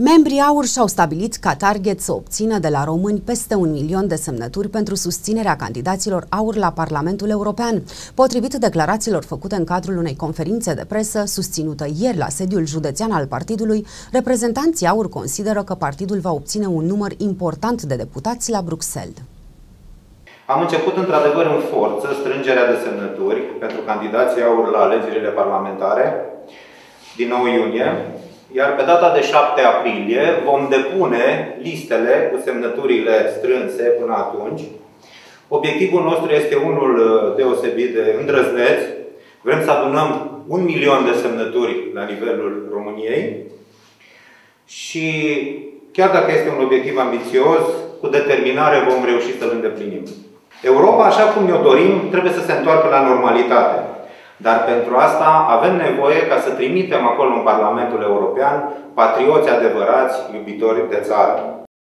Membrii AUR și-au stabilit ca target să obțină de la români peste un milion de semnături pentru susținerea candidaților AUR la Parlamentul European. Potrivit declarațiilor făcute în cadrul unei conferințe de presă susținută ieri la sediul județean al partidului, reprezentanții AUR consideră că partidul va obține un număr important de deputați la Bruxelles. Am început într-adevăr în forță strângerea de semnături pentru candidații AUR la alegerile parlamentare din 9 iunie iar pe data de 7 aprilie vom depune listele cu semnăturile strânse până atunci. Obiectivul nostru este unul uh, deosebit de îndrăzneț. Vrem să adunăm un milion de semnături la nivelul României și chiar dacă este un obiectiv ambițios, cu determinare vom reuși să-l îndeplinim. Europa, așa cum ne-o dorim, trebuie să se întoarcă la normalitate. Dar pentru asta avem nevoie ca să trimitem acolo în Parlamentul European patrioți adevărați, iubitori de țară.